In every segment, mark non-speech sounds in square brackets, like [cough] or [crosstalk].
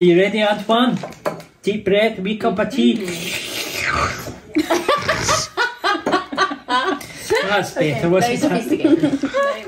You ready, Antoine? Deep breath, wee cup of tea. That's better, Very wasn't it?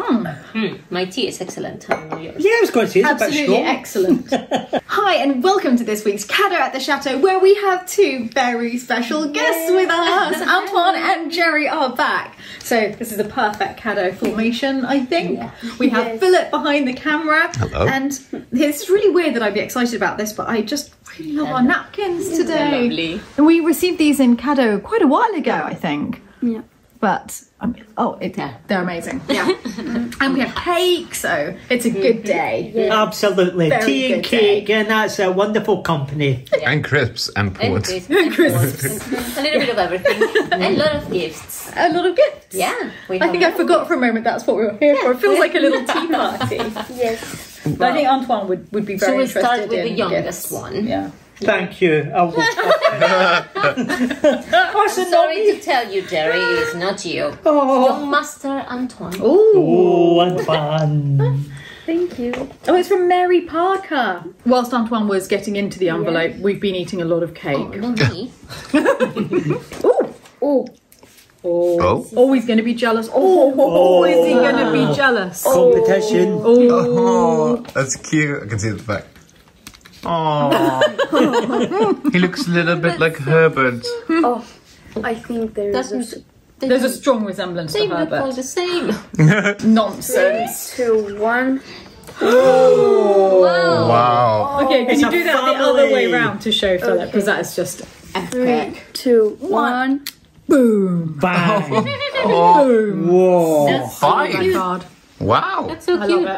Sophisticated. Hmm, My tea is excellent. How are yours? Yeah, it was going to say it's Absolutely strong. [laughs] excellent. Hi, and welcome to this week's Cadeau at the Chateau, where we have two very special guests with us. [laughs] Antoine and Gerry are back. So, this is a perfect Cadeau formation, I think. We have Philip behind the camera. Hello. And it's really weird that I'd be excited about this, but I just really love our napkins today. lovely. And we received these in Cadeau quite a while ago, I think. Yeah. But, um, oh, it, Yeah. they're amazing. Yeah. [laughs] and we have cake, so it's a good day. Absolutely. Very tea and good cake, and that's a wonderful company. And crisps and And port. [laughs] crisps and Crisps. a little bit of everything. [laughs] and a lot of gifts. a lot of gifts. Yeah. I think I have- forgot for a moment that's what we were here for. It feels like a little tea party. Yes. But I think Antoine would, would be very So we interested start with the youngest gifts. one. Yeah. Thank you. I will. oh, it's a Sorry naughty- to tell you, Gerry, it is not you. Oh, Your master Antoine. Ooh. oh, and fun. Thank you. Oh, it's from Mary Parker. Whilst Antoine was getting into the envelope, we've been eating a lot of Oh, cake. no me. [laughs] Ooh. Oh, Oh. Oh, he's going to be jealous. Oh, oh, oh, oh, oh is he going to be jealous? Competition. Oh, [laughs] that's cute. I can see it at the back. Oh, [laughs] he looks a little bit like Herbert. oh. I think there is Doesn't they There's a don't- strong resemblance they to look all the same. [laughs] Nonsense. two, one. Wow. Okay, can It's you do that the other way family. round to show Philip? Because that is just Three, epic. two, one. Boom. Bang. [laughs] Oh, Boom. Whoa. That's Oh my Five. god. Wow. That's so I cute.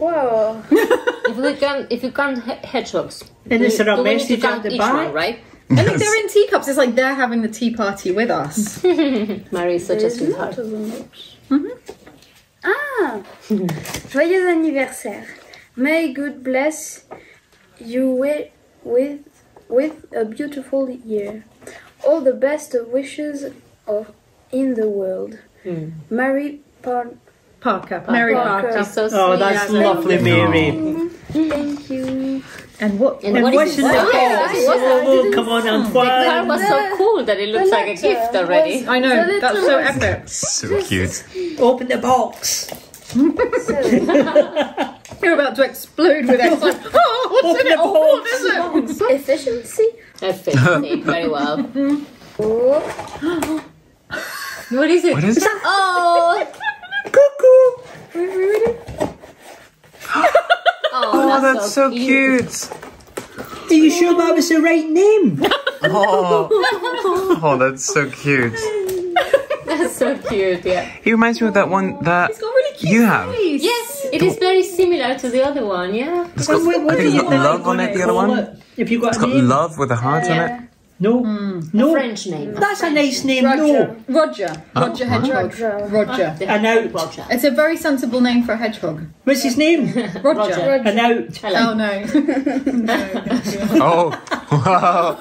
Love it. Wow. If we can, if you count he- hedgehogs, And is do- there a do we to message count at the each back? one, right? And look, they're in teacups. It's like they're having the tea party with us. [laughs] Mary is such a There's sweetheart. not of notes. Ah! Joyeux anniversaire. May God bless you with, with, with a beautiful year. All the best wishes of in the world. Mary Par- Parker. Mary Parker. Parker. She's so oh, sweet. Oh, that's Yeah, lovely, Mary. Thank you. And what? And And what what's is in it? the Oh, yeah, box? it Oh, come on, The card was so cool that it looks like a gift already. was- I know, that's so epic. So cute. Open the box. [laughs] You're about to explode with excitement. Oh, what's in it? Oh, what is it? [laughs] Efficiency. Efficiency, [laughs] very well. Oh. What is it? What is that? Oh, Cuckoo. oh, Oh, that's so cute. Are you sure that was the right name? Oh, oh, that's so cute. That's so cute. Yeah. He reminds me of that one that It's got really cute you have. face. Yes, it is very similar to the other one. Yeah. It's got, What- what I think it's got love on it, the other one. If you got It's a got name. love with a heart on it. No. No. French name. That's a nice name. Roger. No. Roger. Roger Hedgehog. Roger. Roger. And out. Roger. It's a very sensible name for a hedgehog. What's his name? [laughs] Roger. Roger. and out. Oh no. [laughs] Oh, wow.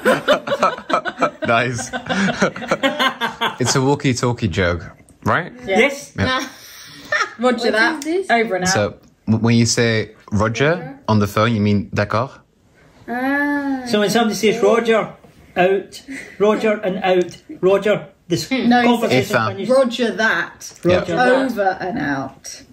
[laughs] nice. it's a walkie talkie joke, right? Yes. Roger that. is this? Over and out. So when you say Roger on the phone, you mean d'accord? Ah. So when somebody says Roger, out, Roger and out, Roger, this hmm. No, conversation If, uh, finished. Roger that. Roger. Yeah. Over and out.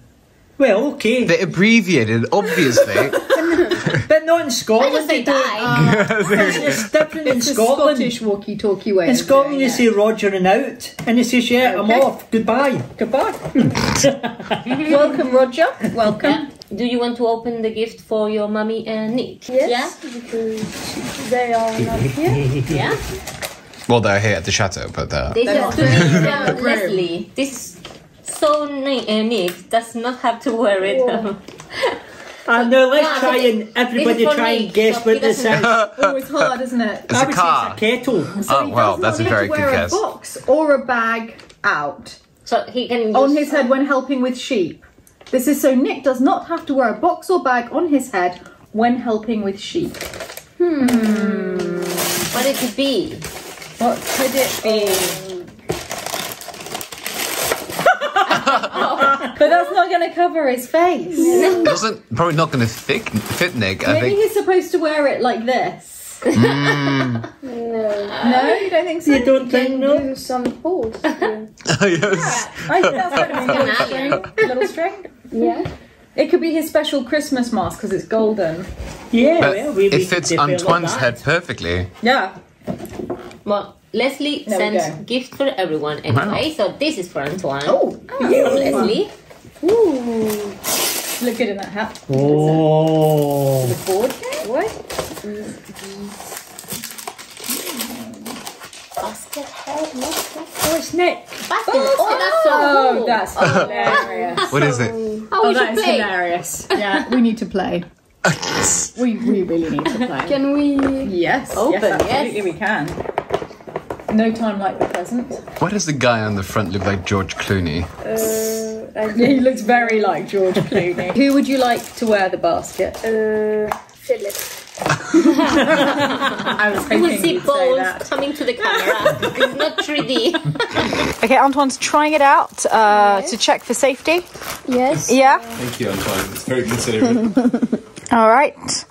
Well, okay, They abbreviated, obviously. [laughs] but not in Scotland. I just say they don't. bye. [laughs] It's, it's different in It's a Scotland. Scottish walkie-talkie way. In Scotland, doing you it. say Roger and out, and he says, "Yeah, I'm off. Goodbye." Goodbye. [laughs] Welcome, Roger. Welcome. Yeah. Do you want to open the gift for your mummy and Nick? Yes, because they are not here. Yeah. Yeah. well, they're here at the chateau, but uh, They're is to me Leslie. This so Nick, uh, Nick does not have to wear [laughs] it. And now let's Yeah, try and everybody this is for try and guess so what he this is. doesn't- [laughs] Oh, it's hard, isn't it? it's a would car. say it's a kettle. Oh, He well, does that's a not very need to good wear guess. a box or a bag out so he can use on his head when helping with sheep. This is so Nick does not have to wear a box or bag on his head when helping with sheep. Hmm. What it could be? What could it be? But that's not going to cover his face. Doesn't probably not going to fit fit Nick. I Maybe think he's supposed to wear it like this. Mm. No. No, you don't think so? You don't think Can no? do some holes. [laughs] here. Oh, yes. I think that's better than a little string. Little string. yeah. It could be his special Christmas mask because it's golden. Yeah, But well, we, we it fits develop Antoine's that. head perfectly. Yeah. Well, Leslie There we sent go. gift for everyone anyway, so this is for Antoine. Oh, from Leslie. Ooh. look good in that hat. Oh, The Board game? What? Basket head, oh, it's Nick. Basket. Oh, oh, that's so Oh, that's oh. hilarious. What is it? Oh, Oh, we that should play. hilarious. Yeah, we need to play. [laughs] We, we really need to play. Can we? Yes, Open, yes, yes. we can. No time like the present. Why does the guy on the front look like George Clooney? Uh, He looks very like George Clooney. Who would you like to wear the basket? Uh, Philip. [laughs] I was You will see you'd say balls that. coming to the camera. it's not 3D. [laughs] Okay, Antoine's trying it out uh, to check for safety. Yes. Yeah. Thank you, Antoine. It's very considerate. [laughs] All right.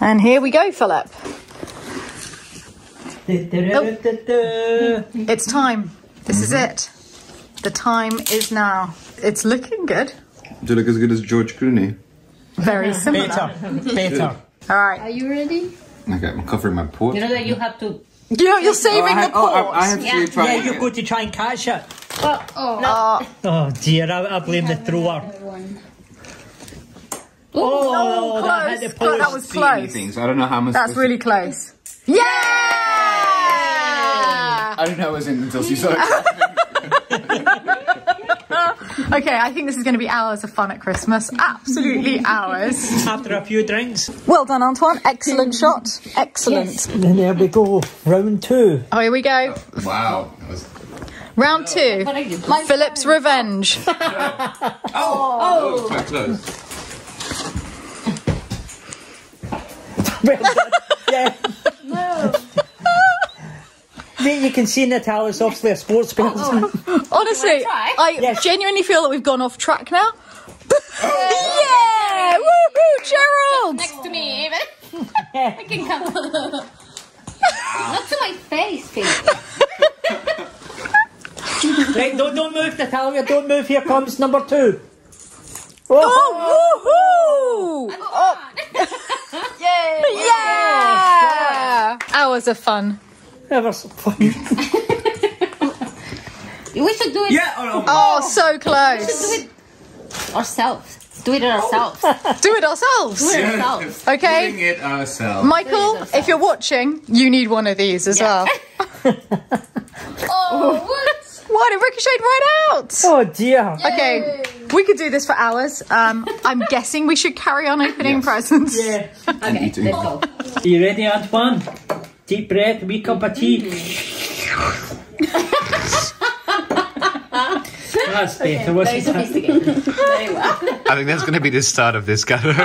And here we go, Philip. It's time. This is mm-hmm. it. The time is now. It's looking good. Do you look as good as George Clooney? Very similar. Better, better. [laughs] All right. Are you ready? Okay, I'm covering my port. You know that you have to. You know, you're saving oh, the pause. Oh, yeah. Yeah, you go to try and catch it. Oh, Oh, uh, oh dear, I, I blame the thrower. One. Oh, that close. hit the God, that was close. anything, so I don't know how much. That's really close. Yeah! [laughs] I don't know I was in until she saw it. [laughs] Okay, I think this is going to be hours of fun at Christmas. Absolutely hours. After a few drinks. Well done, Antoine. Excellent shot. Excellent. And then there we go. Round two. Oh, here we go. Oh, wow. That was... Round two. Oh, what are you doing? Philip's revenge. [laughs] Oh, oh. quite close. yeah. No. Mate, you can see Natalia's obviously a sports oh, person. Oh. [laughs] Honestly. I Yes. genuinely feel that we've gone off track now. [laughs] Oh. [laughs] yeah! Woohoo, Gerald! Next to me, even. I can come. Not to my face, Philip. right, don't, don't move, Natalia. Don't move. Here comes number two. Oh, Oh, woohoo! Oh. Yeah! Hours of fun. Ever so fun. We should do it Yeah, oh, Oh, so do close. it ourselves. Do it ourselves. Do it ourselves. [laughs] Do it ourselves. [laughs] Doing Okay? it ourselves. Michael, if you're watching, you need one of these as well. [laughs] Oh, what? What? It ricocheted right out. Oh dear. Okay, we could do this for hours. Um, I'm guessing we should carry on opening Yes. presents. Yeah. and eating. Let's go. Are you ready, Antoine? Deep breath, wee cup of tea. That's better, Very wasn't it? Very well. I think that's going to be the start of this gather.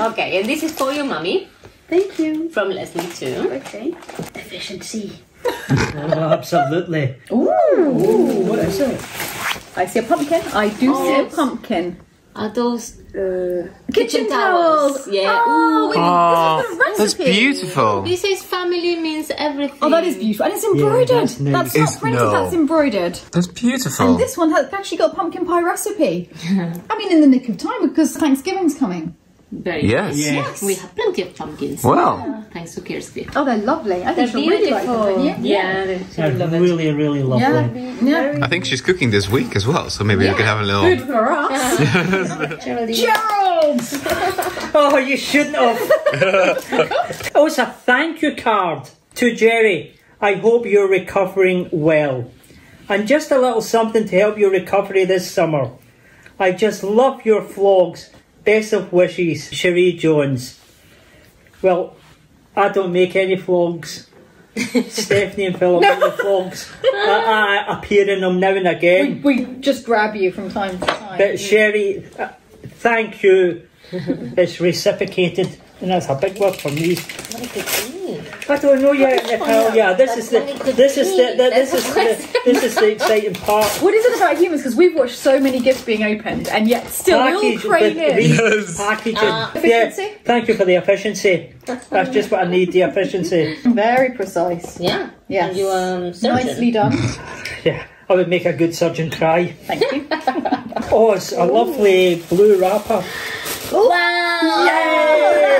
Okay, and this is for your mommy Thank you. from Leslie too. Okay. Efficiency. Oh, absolutely. Ooh, What is it? I see a pumpkin. I do see a oh, pumpkin. Are those Uh, kitchen towels? Yeah. Oh, wait, Oh, this is the that's beautiful. This is family means everything. Oh, that is beautiful. And it's embroidered. that's nice. that's not printed, no. that's embroidered. That's beautiful. And this one has actually got a pumpkin pie recipe. [laughs] I mean, in the nick of time because Thanksgiving's coming. Very Yes. nice. Yes. We have plenty of pumpkins. Wow. Thanks to Kirsty. Oh, they're lovely. I They're think really like them. beautiful. don't? Yeah, they're They're really, really lovely. Yeah. yeah. I think she's cooking this week as well, so maybe we could have a little. Good for us. [laughs] [laughs] Gerald! Oh, you shouldn't have. [laughs] also, a thank you card to Gerry. I hope you're recovering well. And just a little something to help your recovery this summer. I just love your vlogs. Best of wishes, Cherie Jones. Well, I don't make any vlogs. [laughs] Stephanie and Philip make the vlogs. I, I appear in them now and again. We just grab you from time to time. But Sherry, uh, thank you [laughs] it's reciprocated, and that's a big word for me. What it could be. I don't know yet, Natalia. This is the That's what it could this is the, the this is the the this is the exciting part. What is it about humans? Because we've watched so many gifts being opened, and yet still we all Package crane with in. re- Yes. packaging. Uh, yeah, efficiency? thank you for the efficiency. That's just what I need. The efficiency. [laughs] Very precise. Yeah. Yeah. And you um surgeon. Nicely done. [laughs] Yeah, I would make a good surgeon cry. Thank you. [laughs] Oh, it's a lovely blue wrapper. Wow.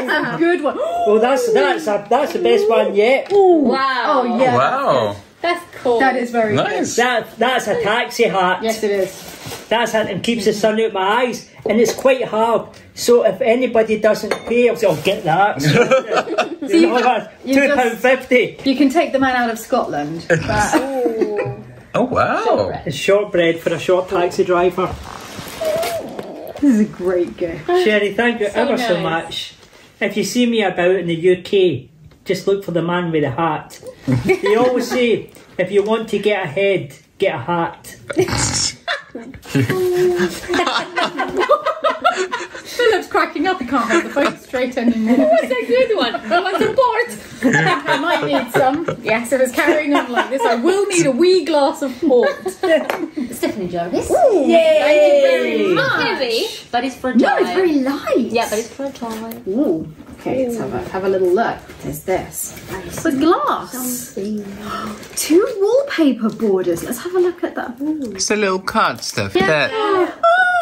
That's a [laughs] good one. Oh, that's that's a, that's the best one yet. Wow. Oh yeah. Wow. That's cool. That is very good. Nice. That that's a taxi hat. Yes, it is. That's it, and keeps the sun out my eyes, and it's quite hard. So if anybody doesn't pay, I'll say, "I'll get that." So, [laughs] [laughs] you know, you two just- pound fifty. You can take the man out of Scotland. But Oh wow. It's shortbread for a short taxi driver. This is a great gift. Sherry, thank you So ever so much. If you see me about in the UK, just look for the man with the hat. [laughs] they always say, if you want to get ahead, get a hat. [laughs] [laughs] Philip's cracking up. He can't hold the phone straight anymore. That's a good one. I want support. I might need some. Yes, if it's carrying on like this, I will need a wee glass of port. Stephanie Jarvis. Yay! Very Heavy, but it's fragile. No, it's very light. Yeah, but it's fragile. Ooh. Okay, let's have a, have a little look. There's this. The glass. Two wallpaper borders. Let's have a look at that. It's a little card stuff. There. [gasps] Oh!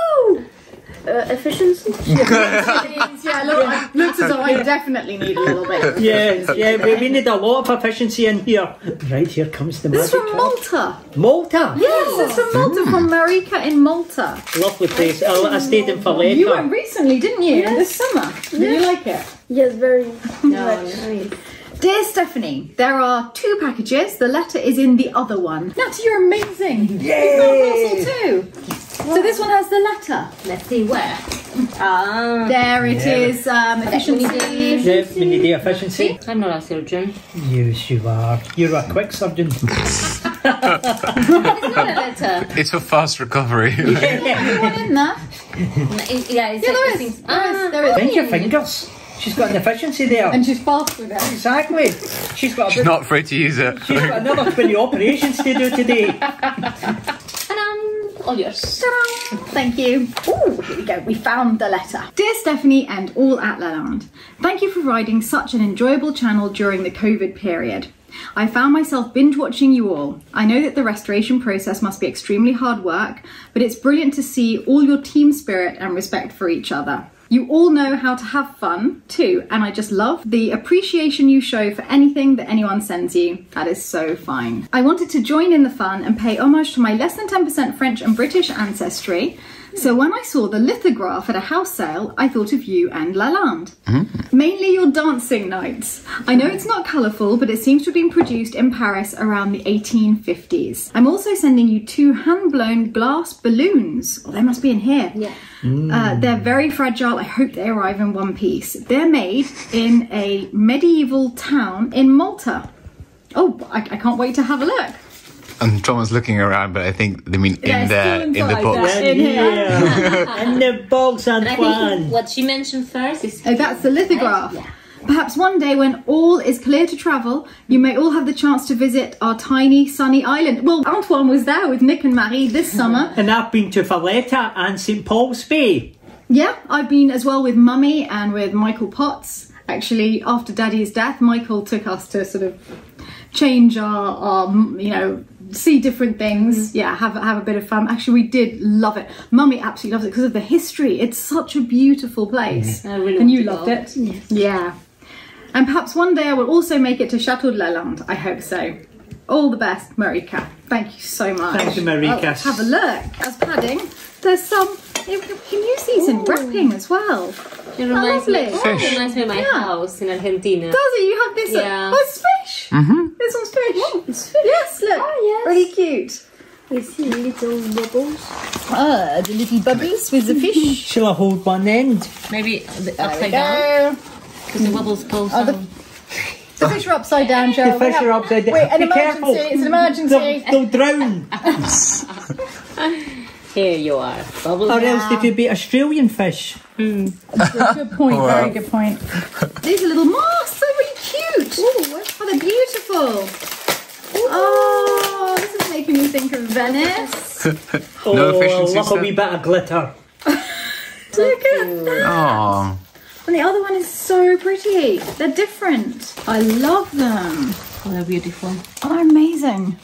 Uh, efficiency? [laughs] yeah, look, looks as though I definitely need a little bit. Yeah, yeah, we, we need a lot of efficiency in here. Right, here comes the This is magic from. Malta. Malta. Yes, it's from Malta, from Marika in Malta. Lovely place. I, I stayed in Valletta. You went recently, didn't you? This summer. Did you like it? Yes, very [laughs] No. much. Dear Stephanie, there are two packages. The letter is in the other one. Nat, you're amazing. You've got a parcel too. So this one has the letter. Let's see where. Ah. There it is. Um, efficiency. Yeah, we need the efficiency. I'm not a surgeon. Yes, you are. You're a quick surgeon. [laughs] It's not a letter. It's for fast recovery. [laughs] One in there. It- [laughs] yeah, it's Yeah, there. There is. Ah. There is. Bend your fingers. She's got an efficiency there. And she's fast with it. Exactly. She's got a She's bit, not afraid to use it. she's got another 20 operations to do today. Oh, all yours. Thank you. Ooh, here we go. We found the letter. Dear Stephanie and all at Lalande, thank you for providing such an enjoyable channel during the COVID period. I found myself binge watching you all. I know that the restoration process must be extremely hard work, but it's brilliant to see all your team spirit and respect for each other. You all know how to have fun too, and I just love the appreciation you show for anything that anyone sends you. That is so fine. I wanted to join in the fun and pay homage to my less than 10% French and British ancestry. So when I saw the lithograph at a house sale, I thought of you and Lalande. Mainly your dancing nights. I know it's not colourful, but it seems to have been produced in Paris around the 1850s. I'm also sending you two hand blown glass balloons. Oh, they must be in here. Yeah. Uh, they're very fragile. I hope they arrive in one piece. They're made in a medieval town in Malta. Oh, I, I can't wait to have a look. And Thomas looking around, but I think they mean Yeah, in it's there, in the inside box. there. In In here. here. In the box, And I Antoine. think what she mentioned first is. Oh, that's the lithograph. Yeah. Perhaps one day when all is clear to travel, you may all have the chance to visit our tiny sunny island. Well, Antoine was there with Nick and Marie this mm-hmm. summer. And I've been to Valletta and St Paul's Bay. Yeah, I've been as well with Mummy and with Michael Potts. Actually, after Daddy's death, Michael took us to sort of change our, our you know, see different things. Mm. Yeah, have have a bit of fun. Actually, we did love it. Mummy absolutely loves it because of the history. It's such a beautiful place, mm. I really and you want loved to go. it. Yeah, and perhaps one day I will also make it to Chateau de Lalande. I hope so. All the best, Marika. Thank you so much. Thank you, Marika. Oh, have a look. As padding, there's some. You can use these in wrapping as well. It reminds me, lovely. it reminds me of my Yeah. house in Argentina. Does it? You have this? Yeah. Oh, it's fish. Mm-hmm. This one's fish. It's fish. Yes, look. Oh, yes. Really cute. I see little bubbles. Ah, the little bubbles with the fish. [laughs] Shall I hold one end? Maybe the There we upside down because the bubbles go Oh, the- The fish are upside down, Joe. The fish are upside down. Wait, an Be emergency. careful. It's an emergency. They'll, they'll drown. [laughs] [laughs] Here you are. Bubble Or wrap. else they could be Australian fish. Hmm. [laughs] Good point. Wow. Very good point. These are little masks. They're really cute. Oh, they're beautiful. Oh, this is making me think of Venice. [laughs] No oh, efficiency, love a sir? wee bit of glitter. [laughs] Look at that. Oh, And the other one is so pretty. They're different. I love them. Oh, they're beautiful. Oh, they're amazing.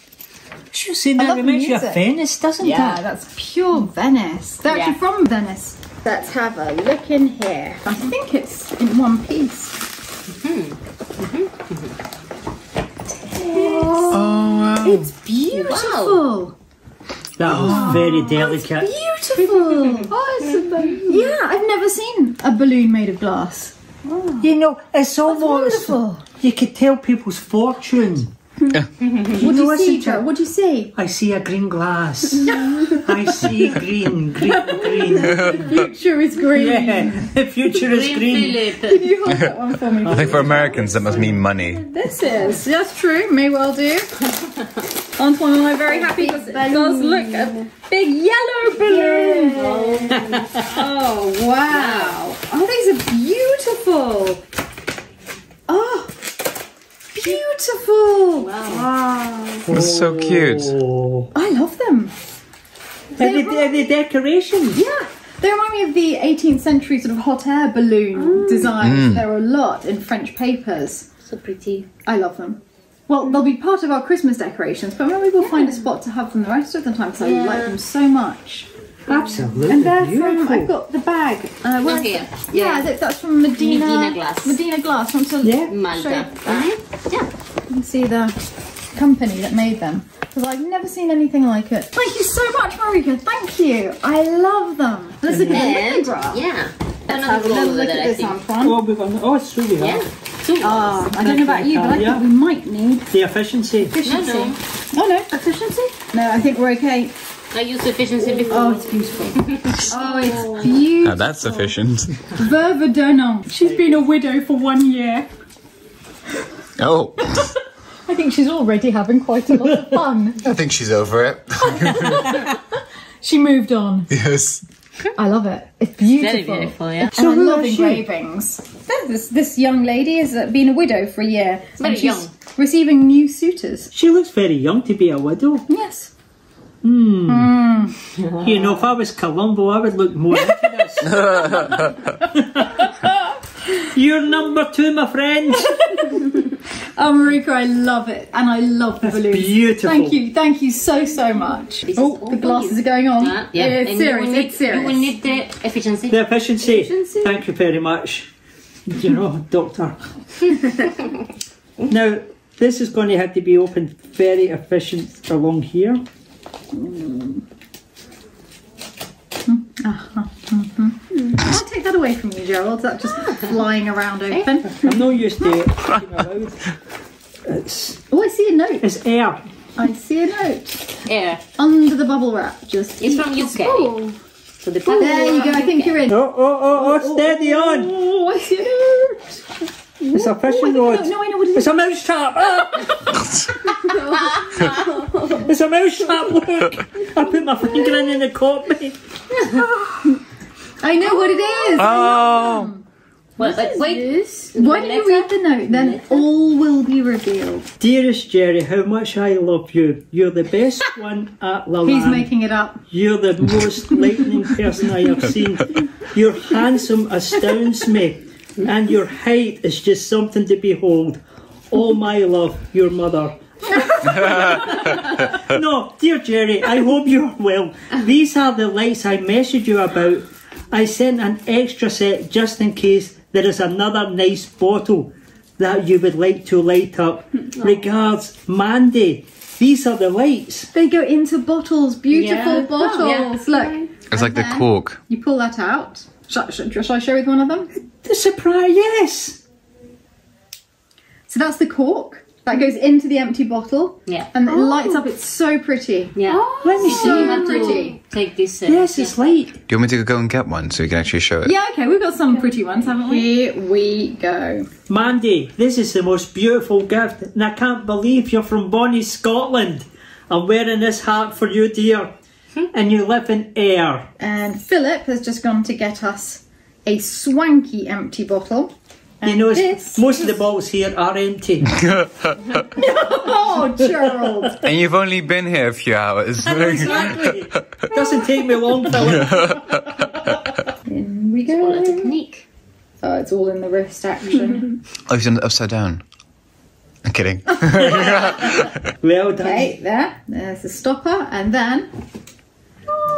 She's saying I that reminds you of. Venice, doesn't Yeah, it? that's pure Venice. They're Yeah. actually from Venice. Let's have a look in here. I think it's in one piece. Mhm. Mhm. Mhm. oh wow. It's beautiful. Wow. That was very delicate. Beautiful. [laughs] oh, it's a balloon. Yeah, I've never seen a balloon made of glass. You know, it's almost Wonderful. you could tell people's fortune. What do you see, Joe? What do you see? I see a green glass. [laughs] I see green, green, green. The future is green. Yeah, the future is Green green. Philip. Can you hold that one for me? I think for Americans that must mean money. This is. That's true. May well do. Antoine and I are very happy because it does look a big yellow balloon. oh wow! Oh, these are beautiful. Oh, beautiful! Wow! That's so cute. Oh. I love them. And the, and the decorations. Yeah. They remind me of the 18th century sort of hot air balloon oh. designs. Mm. There are a lot in French papers. So pretty. I love them. Well, they'll be part of our Christmas decorations, but maybe we'll find a spot to have them the rest of the time because I Yeah. like them so much. Absolutely And they're beautiful. from, I've got the bag. Uh, where Look is here. it? Yeah, that, that's from Medina. Medina Glass. Medina Glass. Want to Yeah. show Malta. that? Yeah. You can see the company that made them. Because I've never seen anything like it. Thank you so much, Marika. Thank you. I love them. Let's look at the And lithograph. yeah. Have Another a little look at I this, think. Antoine. Oh, we're gonna, oh, it's really Yeah. hard. Two. Ah, I don't know about you, but I Yeah. think we might need The efficiency. efficiency. No, no. Oh no, efficiency? No, I think we're okay. I used efficiency before. Oh, it's beautiful. oh, it's beautiful. Now that's sufficient. Veuve d'un an. She's been a widow for one year. Oh, I think she's already having quite a lot of fun. I think she's over it. [laughs] She moved on. yes. I love it. It's beautiful. Very beautiful, yeah. And So I who love engravings. This, this young lady has uh, been a widow for a year. Very and she's young. receiving new suitors. She looks very young to be a widow. Yes. You know, if I was Columbo, I would look more into this. [laughs] You're number two, my friend. [laughs] Oh, Marika, I love it. And I love the That's balloons. beautiful. Thank you. Thank you so, so much. This Oh, the for glasses are going on. Uh, yeah. it's and serious. Need, it's serious. you will need the efficiency. The efficiency. Efficiency. Thank you very much. You know, doctor. [laughs] now, this is going to have to be opened very efficient along here. I'll take that away from you, Gerald. That's just ah. flying around open. I'm not used to it. being allowed. It's, Oh, I see a note. it's air. I see a note Air. under the bubble wrap. Just It's from UK. Oh, So the there you go. I think you're in. Oh, oh, oh, oh, steady on. Oh, I see a note. It's a Oh, fishing think I rod. know, no, I know what it is. [laughs] It's a mouse trap. Ah! it's a mouse trap. Look, I put my finger in and it caught me. I know what it is. Oh, Well, but wait. Yes. Why don't you read the note? Then all will be revealed. Dearest Gerry, how much I love you. You're the best [laughs] one at La He's making it up. You're the most lightning person I have seen. [laughs] Your handsome astounds me, and your height is just something to behold. Oh, my love, your mother. [laughs] no, dear Gerry, I hope you're well. These are the lights I messaged you about. I sent an extra set just in case there is another nice bottle that you would like to light up. [laughs] Regards, Mandy. These are the lights. They go into bottles, beautiful Yeah. bottles. Oh, yeah. Look, it's like the cork. you pull that out. Shall, shall, shall I show you with one of them? The surprise, yes. So that's the cork that goes into the empty bottle, Yeah. and it lights up. It's so pretty. Yeah. Let me So see. you have to pretty. take this. Uh, Yes, it's late. Do you want me to go and get one so you can actually show it? Yeah, okay, we've got some pretty ones, haven't we? Here we go. Mandy, this is the most beautiful gift, and I can't believe you're from Bonnie, Scotland. I'm wearing this hat for you, dear. And you live in air. And Philip has just gone to get us a swanky empty bottle. You know, this most of the bottles here are empty. [laughs] Oh, Gerald! And you've only been here a few hours. exactly. Doesn't take me long, Philip. [laughs] In we All a go. technique. Oh, it's all in the wrist action. oh, he's done it upside down. I'm kidding. [laughs] Well done. Okay, there. There's the stopper, and then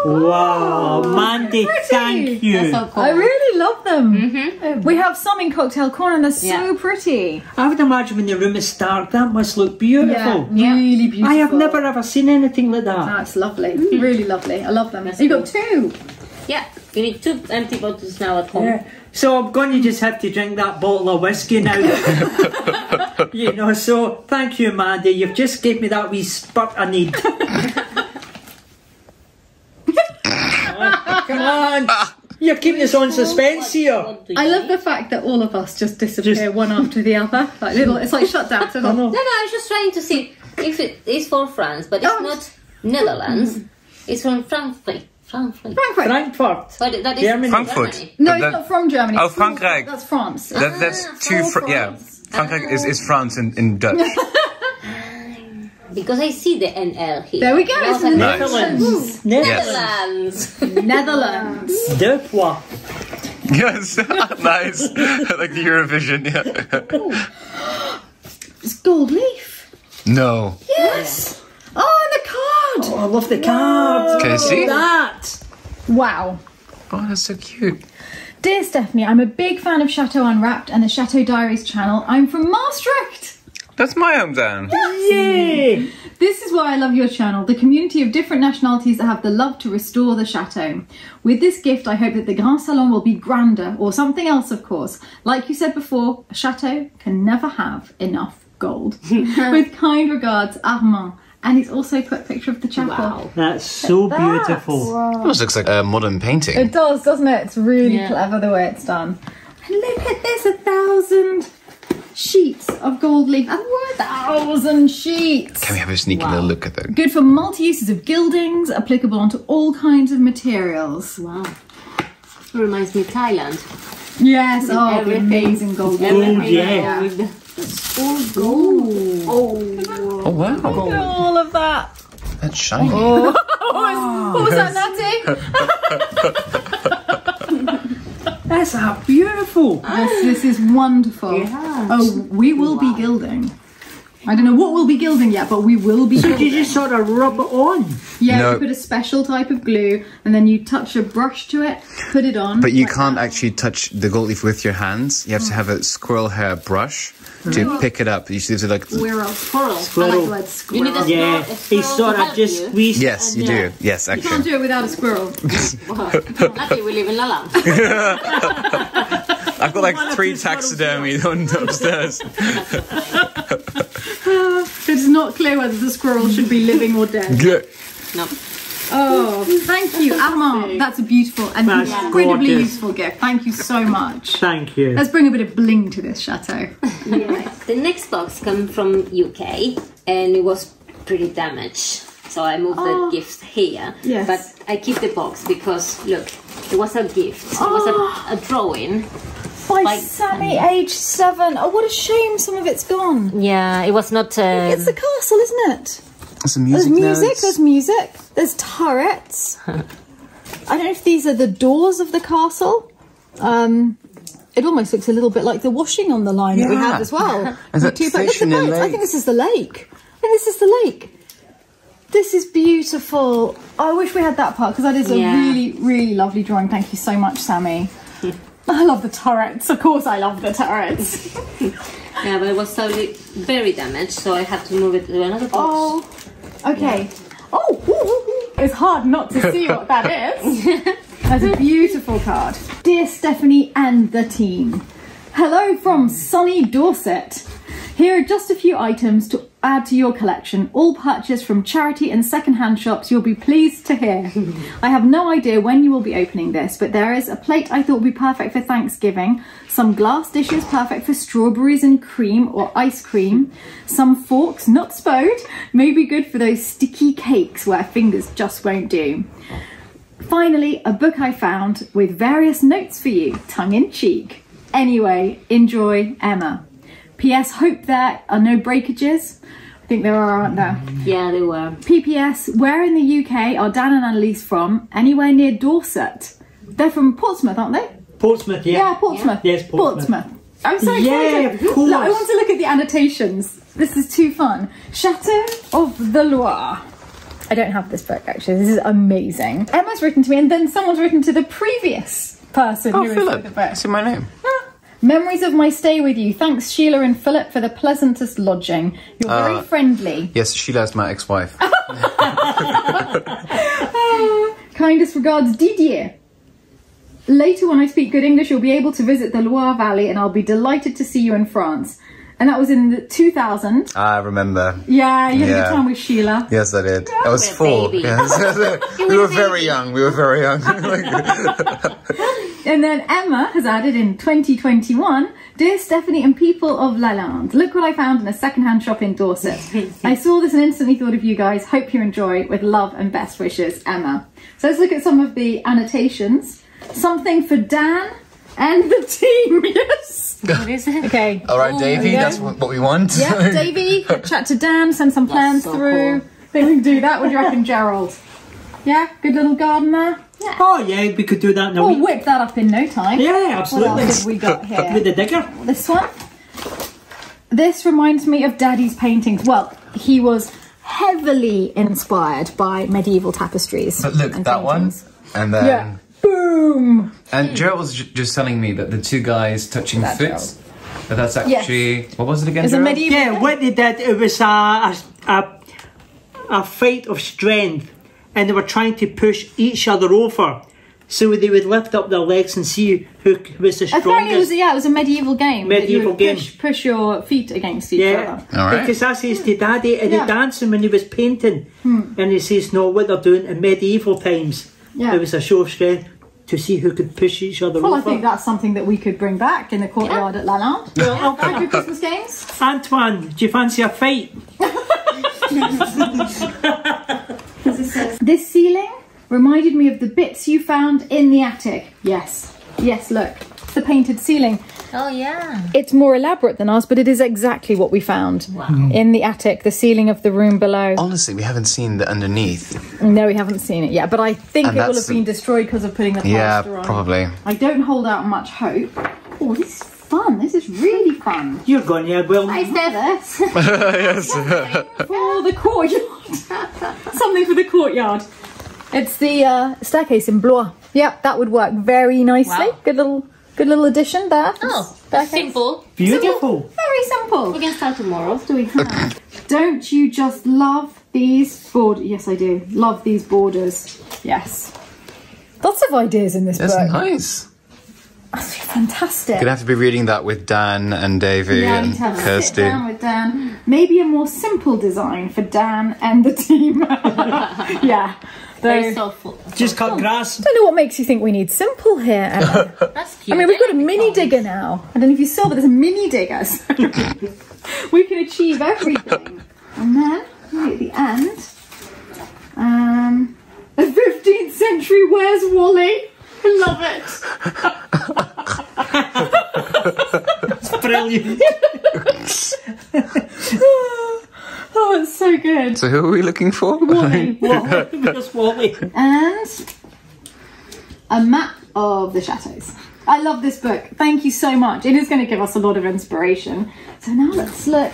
Wow, Mandy, thank you. So cool. I really love them. Mm-hmm. We have some in cocktail corner, and they're so pretty. I would imagine when the room is dark, that must look beautiful. Yeah. really beautiful. I have never ever seen anything like that. That's lovely. Really lovely. I love them. You've got two. Yeah, you need two empty bottles now at home. Yeah. So I'm going to just have to drink that bottle of whiskey now. [laughs] you know, so thank you, Mandy. You've just gave me that wee spurt I need. [laughs] Come on. You're keeping us on suspense here. What do you I love the fact that all of us just disappear Just- one after the other. Like little, it's like shut down. [laughs] So I know. No, no, I was just trying to see if it is for France, but it's Oh. not Netherlands. It's from Frankfurt. Frankfurt. Frankfurt. Frankfurt. But that is Germany. Frankfurt. Germany. No, But it's that- not from Germany. Oh, It's from- Frankrijk. That's France. That, that's Ah, two. from Fr- yeah, France. Frankrijk is, is France in, in Dutch. [laughs] [laughs] Because I see the NL here. There we go. It's Well, Nice. Netherlands. Yes. Netherlands. Netherlands. [laughs] Deux fois. yes, [laughs] nice. like the Eurovision. Yeah. [gasps] It's gold leaf. No. Yes. Oh, and the card. Oh, I love the cards. Can you see? That. Wow. Oh, that's so cute. Dear Stephanie, I'm a big fan of Chateau Unwrapped and the Chateau Diaries channel. I'm from Maastricht. That's my hometown. Yay. This is why I love your channel, the community of different nationalities that have the love to restore the chateau. With this gift, I hope that the Grand Salon will be grander, or something else, of course. Like you said before, a chateau can never have enough gold. [laughs] With kind regards, Armand. And he's also put a picture of the chapel. Wow. That's so beautiful. Almost looks like a modern painting. It does, doesn't it? It's really Yeah. clever the way it's done. And look at this, a thousand sheets of gold leaf. And worth a thousand sheets. Can we have a sneaky little look at that? Good for multi-uses of gildings, applicable onto all kinds of materials. Wow. Reminds me of Thailand. Yes, oh, everything. amazing gold. leaf. Everything oh, yeah. with the- all gold. Oh wow, Look at All of that. that's shiny. Oh. [laughs] What was that, Natty? [laughs] That's how beautiful. Ah. This, this is wonderful. Oh, we will be gilding. I don't know what we'll be gilding yet, but we will be Did you just sort of rub it on? Yeah, No. you put a special type of glue and then you touch a brush to it, put it on. But you like can't that. actually touch the gold leaf with your hands. You have to mm. have a squirrel hair brush to pick it up. You should do like. Squirrel. Squirrel. I like the Squirrel. You need a Yeah, squirrel- a he sort of just you. squeezed. Yes, you do. Yes, actually. You can't do it without a squirrel. Lucky we live in Lalande. [laughs] [laughs] I've got like three taxidermy on upstairs. [laughs] It is not clear whether the squirrel should be living or dead. Good. no. Oh, thank you, Armand. That's a beautiful and That's incredibly gorgeous. useful gift. Thank you so much. Thank you. Let's bring a bit of bling to this chateau. The next box came from UK and it was pretty damaged. So I moved Oh. the gift here. Yes. But I keep the box because look, it was a gift. Oh. It was Oh. a, a drawing. By Like- Sammy, age seven. Oh, what a shame some of it's gone. Yeah, it was not. Uh, It's the castle, isn't it? There's music. music, notes. there's music, there's turrets. [laughs] I don't know if these are the doors of the castle. Um, it almost looks a little bit like the washing on the line that we Yeah. have as well. [laughs] There's With that two boats. Look at the the boats. I think this is the lake. I think this is the lake. This is beautiful. I wish we had that part because that is a really, really lovely drawing. Thank you so much, Sammy. [laughs] I love the turrets. Of course, I love the turrets. [laughs] yeah, but it was totally very damaged, so I had to move it to another box. Oh, okay. Oh, ooh, ooh, ooh. it's hard not to see what that is. [laughs] That's a beautiful card. Dear Stephanie and the team, hello from sunny Dorset. Here are just a few items to add to your collection, all purchased from charity and second-hand shops. You'll be pleased to hear. [laughs] I have no idea when you will be opening this, but there is a plate I thought would be perfect for Thanksgiving, some glass dishes perfect for strawberries and cream or ice cream, some forks not spode, may be good for those sticky cakes where fingers just won't do. Finally, a book I found with various notes for you, tongue in cheek. Anyway, enjoy Emma. P.S. Hope there are no breakages. I think there are, aren't there? Mm. Yeah, they were. P.P.S. Where in the UK are Dan and Annalise from? Anywhere near Dorset? They're from Portsmouth, aren't they? Portsmouth, yeah. Yeah, Portsmouth. Yes, Portsmouth. I'm so Yeah, of course. Look, I want to look at the annotations. This is too fun. Chateau of the Loire. I don't have this book actually. This is amazing. Emma's written to me, and then someone's written to the previous person Oh, who was Philip. the book. That's in my name. Memories of my stay with you. Thanks, Sheila and Philip, for the pleasantest lodging. You're very Uh, friendly. Yes, Sheila's my ex-wife. [laughs] [laughs] Kindest regards, Didier. Later, when I speak good English, you'll be able to visit the Loire Valley, and I'll be delighted to see you in France. And that was in the 2000. I remember. Yeah, you had a good time with Sheila. Yes, I did. I was were a four. Yes. [laughs] we were very young. We were very young. [laughs] [laughs] And then Emma has added in 2021, Dear Stephanie and people of Lalande, look what I found in a secondhand shop in Dorset. I saw this and instantly thought of you guys. Hope you enjoy. With love and best wishes, Emma. So let's look at some of the annotations. Something for Dan and the team. [laughs] Yes. What is it? Okay. All right, Davey, that's what, what we want. Yeah, [laughs] Davey, chat to Dan, send some plans so through. cool. Think we can do that. What do you reckon, Gerald? Yeah, good little garden there. Oh, yeah, we could do that in a We'll week. whip that up in no time. Yeah, absolutely. What absolutely. else have we got here? With the digger. this one. This reminds me of Daddy's paintings. Well, he was heavily inspired by medieval tapestries. But look, and that one, and then Yeah. Boom! and Gerald was j- just telling me that the two guys touching That's foots. But that's actually what was it again? It's a medieval. Yeah, what did that? it was uh, a, a, a, a fight of strength, and they were trying to push each other over. So they would lift up their legs and see who was the Apparently, it was strongest. yeah, it was a medieval game. Medieval game. Push, push your feet against each Yeah, other. All right. because I says to Daddy, and Yeah. he dancing when he was painting, hmm. and he says, "No, what they're doing in medieval times, Yeah. it was a show of strength to see who could push each other Well, I think that's something that we could bring back in the courtyard at Lalande. Well, Back at Christmas games. Antoine, do you fancy a fight? This ceiling reminded me of the bits you found in the attic. Yes. Yes, look. The painted ceiling. Oh yeah. It's more elaborate than ours, but it is exactly what we found in the attic, the ceiling of the room below. Honestly, we haven't seen the underneath. No, we haven't seen it yet, but I think And it will have been destroyed because of putting the Yeah, plaster on. probably. I don't hold out much hope. Oh, this is fun. This is really fun. You're going, yeah, well, I this [laughs] yes. [laughs] for the courtyard. [laughs] Something for the courtyard. It's the uh, staircase in Blois. Yep, that would work very nicely. Wow. Good little, good little addition there. Oh, Staircase. simple. beautiful. Very simple. We can start tomorrow. do we have? Don't you just love these borders? Yes, I do. Love these borders. Yes. Lots of ideas in this That's book. nice. That's fantastic. Gonna have to be reading that with Dan and Davey yeah, and need to have a sit Kirsty. down with Dan. Maybe a more simple design for Dan and the team. [laughs] yeah. Very Though, soulful. Just cut grass. I don't know what makes you think we need simple here, Emma. [laughs] That's cute. I mean, we've got a mini digger now. I don't know if you saw, but there's a mini diggers. [laughs] we can achieve everything. And then, right at the end, um, the 15th century Where's Wally? I love it. Brilliant. Oh, it's so who are we looking for? Wally. Where's Wally? and a map of the chateaus. I love this book. Thank you so much. It is going to give us a lot of inspiration. So now let's look.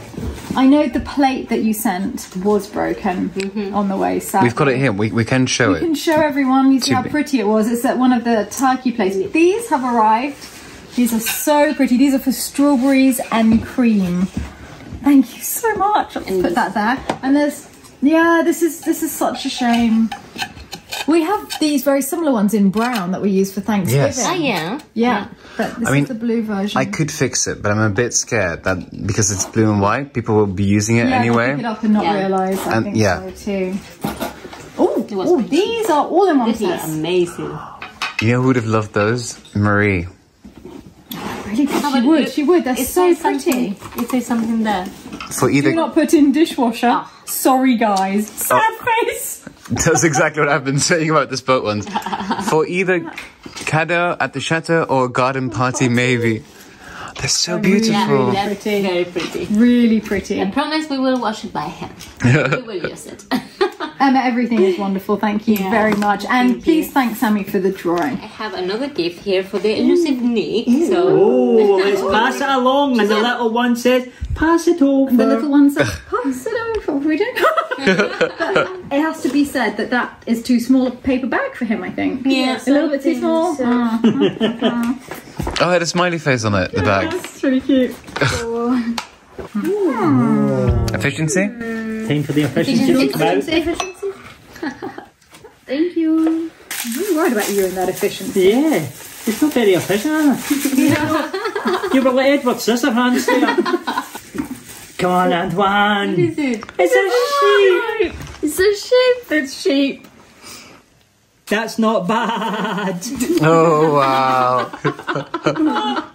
I know the plate that you sent was broken mm-hmm. on the way south. We've got it here. We, we can show it. You can show everyone. You see how pretty it was. It's at one of the turkey places. These have arrived. These are so pretty. These are for strawberries and cream. Thank you so much. Let's put that there. And there's yeah. This is this is such a shame. We have these very similar ones in brown that we use for Thanksgiving. Yes. Ah, yeah. Yeah. but this I mean, is the blue version. I could fix it, but I'm a bit scared that because it's blue and white, people will be using it yeah, they'll anyway. pick it up and not Yeah. realise. I And- think yeah. so too. Oh, oh, these are all in one This is amazing. You know who would have loved those? Marie. Really, she would. She would. They're so says something- pretty. It says something there. For either Do not put in dishwasher. Ah. Sorry, guys. Sad face. [laughs] That's exactly what I've been saying about this boat ones. For either cadeau at the chateau or garden party, maybe. They're so beautiful. Yeah, Pretty. very pretty. Really pretty. I promise we will wash it by hand. [laughs] we will use it. [laughs] Emma, everything is wonderful. Thank you Yeah. very much. And Thank please you. thank Sammy for the drawing. I have another gift here for the elusive Nick. So Oh, [laughs] let's oh. pass it along. And the little one says, pass it over. The little one said, [laughs] pass it over. We don't [laughs] It has to be said that that is too small a paper bag for him, I think. Yeah. A little bit too small. So- Ah, ah, ah, ah. Oh, it had a smiley face on it, the bag. that's really cute. Hmm. Efficiency? Time for the efficiency to come. Efficiency. Thank you. I'm really worried about you and that efficiency. Yeah, it's not very efficient, is it? you were like Edward Scissorhands there. Come on, Antoine. is it? It's a sheep. It's a sheep. It's sheep. That's not bad. [laughs] Oh, wow. [laughs]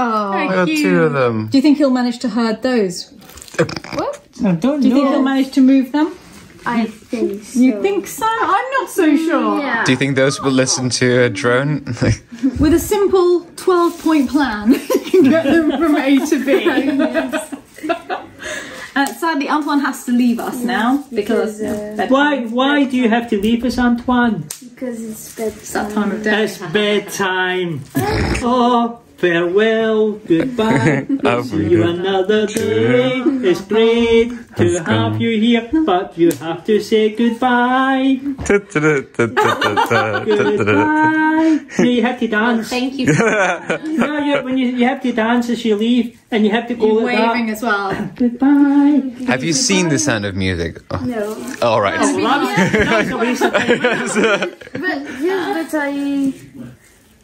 Oh. I got two of them. Do you think he'll manage to herd those? What? I don't Do you think he'll manage to move them? I think so. You think so? I'm not so sure. Yeah. Do you think those will listen to a drone? [laughs] With a simple 12 point plan, [laughs] you can get them from A to B. [laughs] Uh, sadly, Antoine has to leave us now because Because, uh. Why, why do you have to leave us, Antoine? Because it's It's that bedtime. time of day. It's bedtime. Oh, farewell, goodbye. [laughs] Auf See you another day. It's great to have you here, but you have to say goodbye. [laughs] Goodbye. [laughs] No, you have to dance. Thank you. No, you, when you, you have to dance as you leave, and you have to go You're like waving that. as well. Goodbye. Have you seen The Sound of Music? Oh, No. all right. Oh, well, that's, that's a waste of time. But uh, yes, but I,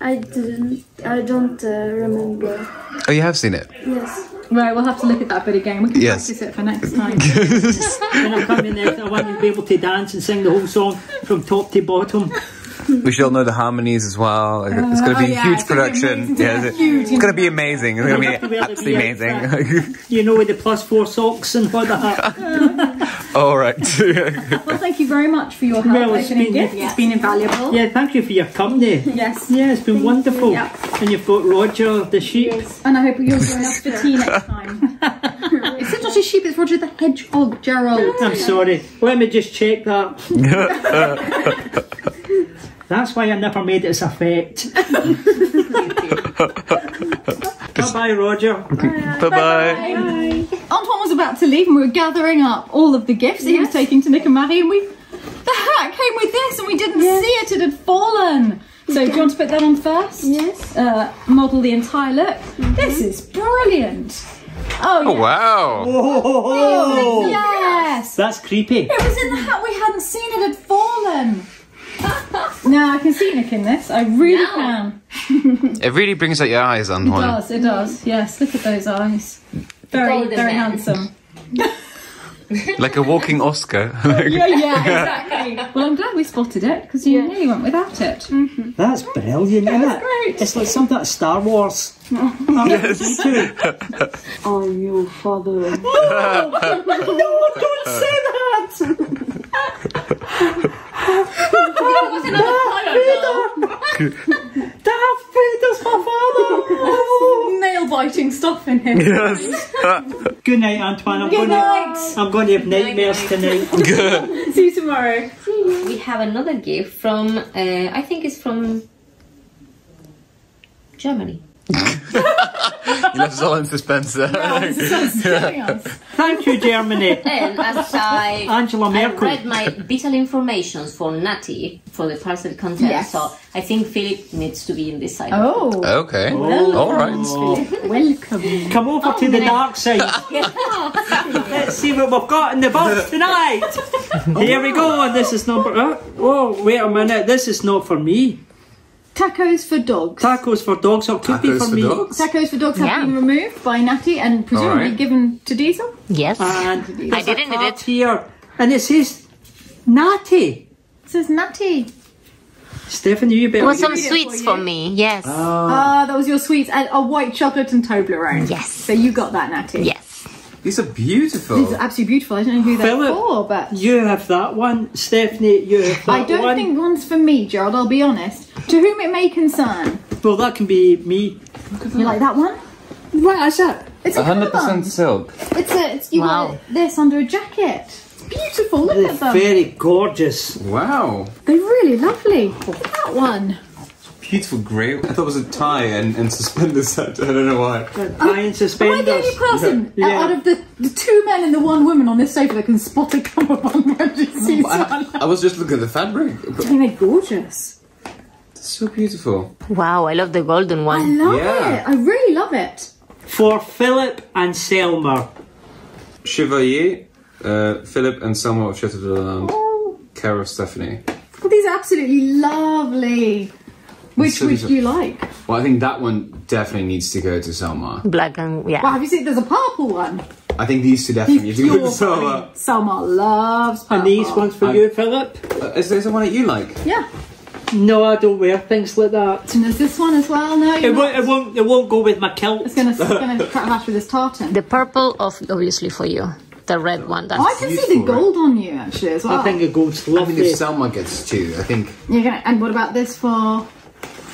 I didn't. I don't uh, remember. Oh, you have seen it? Yes. Right, we'll have to look at that bit again. We can Yes. practice it for next time. [laughs] When I come in there, I want you to be able to dance and sing the whole song from top to bottom. We should all know the harmonies as well. It's going to uh, be oh, a huge it's production. Yeah, Yeah, it's, huge. it's going [laughs] to be amazing. It's going to to be wear the absolutely amazing. You know, with the plus four socks and what the heck. [laughs] all right. [laughs] well, thank you very much for your help Well, it's been- gift. It's been invaluable. Yeah, thank you for your company. Yes. Yeah, it's been wonderful. Yeah. And you've got Roger the sheep. Yes. And I hope you'll join us for tea next time. it's not a sheep, it's Roger the Hedgehog, Gerald. I'm sorry. Let me just check that. That's why I never made its effect. [laughs] bye bye, Roger. bye bye. Antoine was about to leave and we were gathering up all of the gifts that he was taking to Nick and Marie and we the hat came with this and we didn't see it, it had fallen. So do you want to put that on first? Yes. Uh, model the entire look. This is brilliant. Oh, Oh, wow. Oh, yes. that's creepy. It was in the hat we hadn't seen it had fallen. Now I can see Nick in this. I really Now. can. It really brings out your eyes, It Antoine. does, it does. Yes, look at those eyes. Very, very man. handsome. [laughs] Like a walking Oscar. [laughs] Yeah, [laughs] yeah, exactly. well, I'm glad we spotted it because you nearly went without it. Mm-hmm. That's brilliant, isn't it? great. It's like something like Star Wars. yes. Are you father? Oh, no, don't say that! Darth Vader's my father! Nail biting stuff in him. yes. Good night, Antoine. I'm Good going night. to I'm going to have nightmares tonight. Good. See you tomorrow. We have another gift from, uh, I think it's from Germany. You left us all in suspense there. [laughs] Thank you, Germany. And as I, Angela I Merkel. read my vital informations for Natty for the parcel content, Yes. so I think Philip needs to be in this side. Oh, Okay. Oh. All right. Oh. welcome. Come over to the oh, dark side. [laughs] Let's see what we've got in the box tonight. Here we go. This is number. Oh, oh, wait a minute. This is not for me. Tacos for dogs. Tacos for dogs, or could be Tacos for, for me. dogs? Tacos for dogs have been removed by Natty and presumably Alright. given to Diesel. Yes. And I didn't eat card it. here, and it says Natty. It says Natty. Stefan, you better. It was some sweets for for me. Yes. Ah, that was your sweets and a white chocolate and Toblerone. Yes. So you got that, Natty. yes. These are beautiful. These are absolutely beautiful. I don't know who they're Philip, for, but You have that one, Stephanie. You have that I don't one. think one's for me, Gerald. I'll be honest. To whom it may concern. Well, that can be me. You like that one? What is it? It's a 100% silk. It's a. It's you Wow. got this under a jacket. It's beautiful. Look They're at them. very gorgeous. Wow. They're really lovely. Look at that one. Beautiful grey. I thought it was a tie and, and suspender set. I don't know why. Tie and Am I the suspenders. only person Yeah. out of the, the two men and the one woman on this sofa that can spot a cummerbund when she sees one? I, I was just looking at the fabric. I But think they're gorgeous. it's so beautiful. Wow, I love the golden one. I one. love Yeah. it. I really love it. For Philip and Selma. Chevalier, uh, Philip and Selma of Chateau de Lalande. Care of Stephanie. Well, these are absolutely lovely. Which so which these do you like? Well, I think that one definitely needs to go to Selma. Black and yeah. Well, have you seen? There's a purple one. I think these two definitely need to go to Selma. Selma loves purple. And these ones for I'm- you, Philip? Uh, is there someone that you like? Yeah. No, I don't wear things like that. And there's this one as well. No, It won't, it won't. It won't go with my kilt. It's gonna it's gonna [laughs] clash with this tartan. The purple of obviously for you. The red one. That's Oh, I can see the beautiful, right? gold on you actually as well. I think it goes I think lovely. if Selma gets two, I think. You're gonna. And what about this for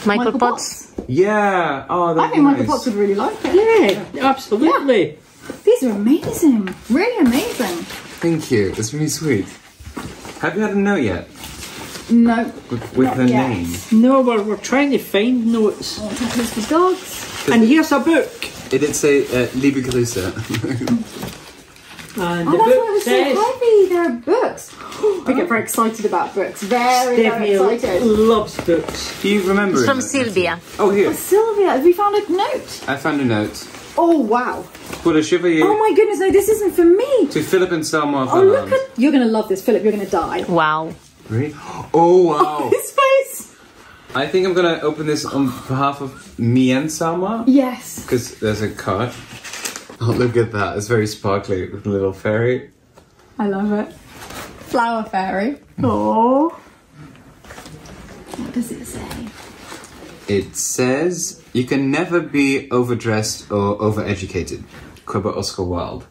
Michael, Michael Potts. Potts? Yeah. Oh, I that's think Michael nice. Potts would really like it. Yeah, absolutely. These are amazing. Really amazing. Thank you. That's really sweet. Have you had a note yet No. with, with Not her yet. name? No, we're, we're trying to find notes. Tacos for dogs. And here's a book. It did say uh, Liebe Grüße. [laughs] And Oh, the that's why it book was so heavy. There are books. [gasps] I get very excited about books. Very, very Stephanie excited. loves books. Do you remember It's it? from Sylvia. Oh, here. Oh, Sylvia, have we found a note? I found a note. Oh wow! Pour le chevalier Oh my goodness, no, this isn't for me. to Philip and Selma of Oh look at you're gonna love this, Philip. You're gonna die. Wow. Really? Oh, [laughs] oh, wow. His face. I think I'm gonna open this on behalf of me and Selma. Yes. Because there's a card. Oh, look at that. It's very sparkly with a little fairy. I love it. Flower fairy. Oh. What does it say? It says, You can never be overdressed or overeducated. By Oscar Wilde.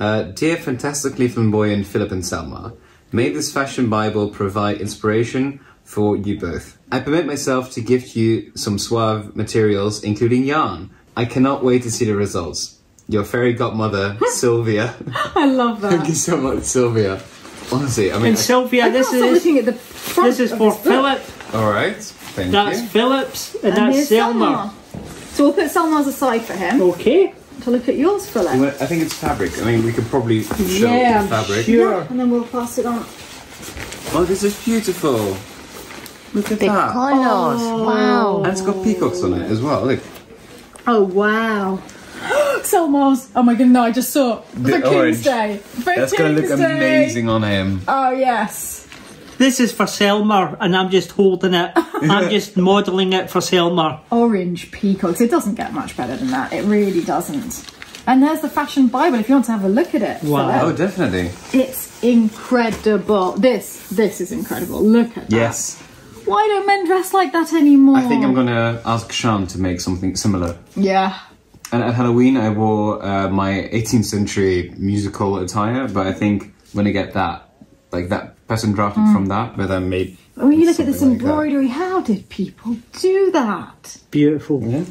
Uh, Dear fantastically flamboyant Philip and Selma, may this fashion Bible provide inspiration for you both. I permit myself to gift you some suave materials, including yarn. I cannot wait to see the results. Your fairy godmother, [laughs] Sylvia. I love that. Thank you so much, Sylvia. Honestly, I mean, And Sylvia, I this is looking at the front this is for. Philip. all right. Thank That's you. Philip's, and, And that's here's Selma. So we'll put Selma's aside for him Okay. to look at yours, Philip. You want- I think it's fabric. I mean, we could probably show Yeah, the fabric. sure. And then we'll pass it on. Oh, this is beautiful. Look at The that. colors. Oh. Wow. And it's got peacocks on it as well. Look. Oh wow. Selma's. Oh my god, no, I just saw The for orange. King's Day. For That's gonna look Day. amazing on him. Oh yes. This is for Selma, and I'm just holding it. [laughs] I'm just modelling it for Selma. Orange peacocks. It doesn't get much better than that. It really doesn't. And there's the fashion Bible if you want to have a look at it. Wow. Oh, definitely. It's incredible. This this is incredible. Look at that. Yes. Why don't men dress like that anymore? I think I'm gonna ask Sean to make something similar. Yeah. And at Halloween, I wore uh, my 18th century musical attire, but I think when I get that, like that person drafted from that, but then made. When you look at this something like that. embroidery, how did people do that? Beautiful. Yeah.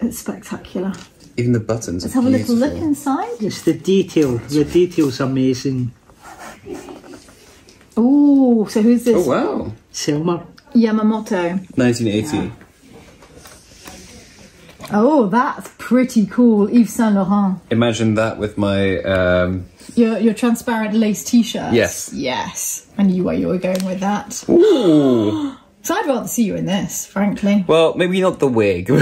It's spectacular. Even the buttons. Let's are have a little look inside. It's the detail. The detail's amazing. Oh, so who's this? Oh wow! Selma. Yamamoto. 1980. Oh, that's pretty cool. Yves Saint Laurent. Imagine that with my. Um, Your your transparent lace t-shirt. Yes. Yes. I knew where you were going with that. [gasps] Ooh. [gasps] So I'd rather see you in this, frankly. Well, maybe not the wig. [laughs]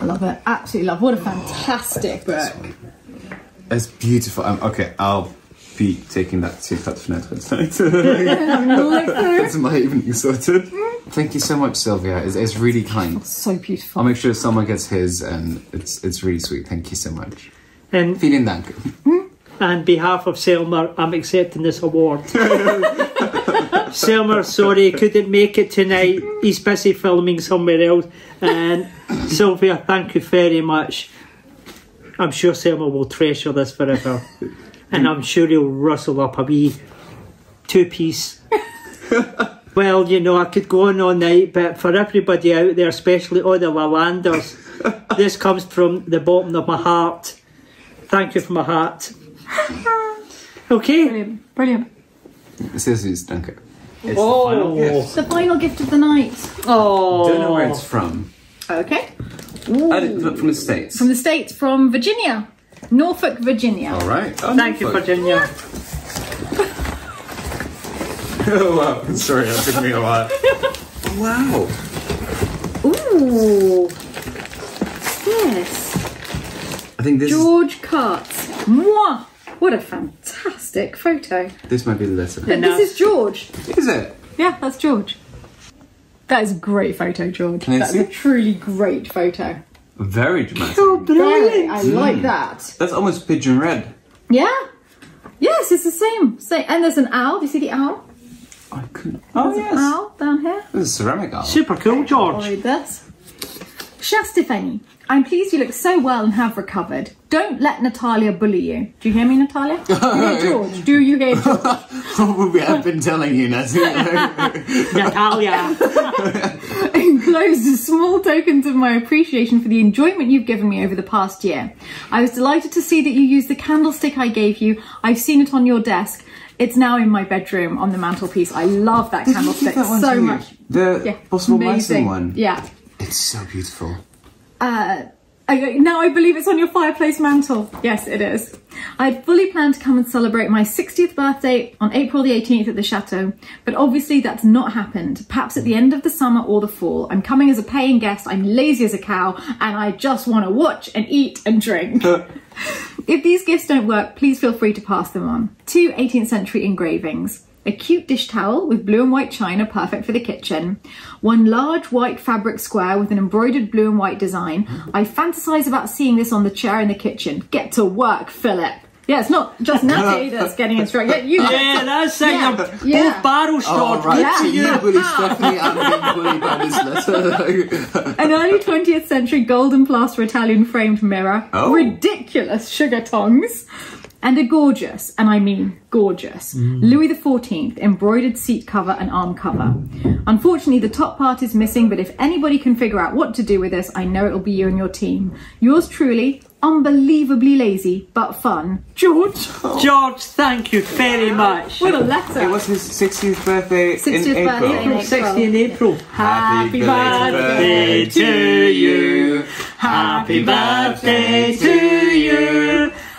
I love it. Absolutely love. What a fantastic book. It's beautiful. Um, okay, I'll be taking that to Cut Fenêtre tonight. That's my evening sorted. Thank you so much, Sylvia. It's, it's really kind. So beautiful. I'll make sure someone gets his, and it's it's really sweet. Thank you so much. And Vielen Dank. Hmm? on behalf of Selma, I'm accepting this award. [laughs] Selma, sorry, couldn't make it tonight. He's busy filming somewhere else. And Sylvia, thank you very much. I'm sure Selma will treasure this forever. And I'm sure he'll rustle up a wee two piece. [laughs] well, you know, I could go on all night, but for everybody out there, especially all the Lalanders, [laughs] this comes from the bottom of my heart. Thank you from my heart. [laughs] Okay. Brilliant. Brilliant. Seriously, danke. It's oh. The final gift of the night. Oh. Don't know where it's from. Okay. I did, look from the States. From the States, from Virginia. Norfolk, Virginia. All right. Oh, Thank you, Virginia. oh, [laughs] wow. Sorry, that took me a while. wow. Ooh. Yes. I think this is George Kurtz. Mwah. What a fantastic photo. this might be the letter. Look, this is George. Is it? Yeah, that's George. That is a great photo, George. Can I That's see? a truly great photo. Very dramatic. Very, I like mm. that. That's almost pigeon red. Yeah. Yes, it's the same. same. And there's an owl. Do you see the owl? I couldn't. Oh There's an yes. owl down here. This is ceramic owl. Super cool, I'll George. read this. Cher Stephanie, I'm pleased you look so well and have recovered. Don't let Natalia bully you. Do you hear me, Natalia? [laughs] Do George? Do you hear George? [laughs] we have been telling you, Natalia? [laughs] Natalia. Enclosed a small tokens of my appreciation for the enjoyment you've given me over the past year. I was delighted to see that you used the candlestick I gave you. I've seen it on your desk. It's now in my bedroom on the mantelpiece. I love that candlestick That so much. The Yeah, possible amazing. Manson one. Yeah. It's so beautiful. Uh, I, now I believe it's on your fireplace mantle. Yes, it is. I had fully planned to come and celebrate my 60th birthday on April the 18th at the chateau, but obviously that's not happened. Perhaps at the end of the summer or the fall. I'm coming as a paying guest, I'm lazy as a cow, and I just want to watch and eat and drink. If these gifts don't work, please feel free to pass them on. Two 18th century engravings. A cute dish towel with blue and white china, perfect for the kitchen. One large white fabric square with an embroidered blue and white design. I fantasize about seeing this on the chair in the kitchen. Get to work, Philip. Yeah, it's not just [laughs] Natty that's getting instructed. You Yeah, that's it. Yeah, You're yeah. Both barrels Oh, right. Yeah. So you bully [laughs] Stephanie, I'm being bullied by this letter. [laughs] An early 20th century golden plaster Italian framed mirror, Oh. ridiculous sugar tongs, and a gorgeous, and I mean gorgeous, mm. Louis XIV embroidered seat cover and arm cover. Unfortunately, the top part is missing, but if anybody can figure out what to do with this, I know it'll be you and your team. Yours truly, unbelievably lazy, but fun, George. George, thank you very much. What a letter. it was his 60th birthday 60th in April. birthday. April 60 in April. Happy birthday to you. Happy birthday to you.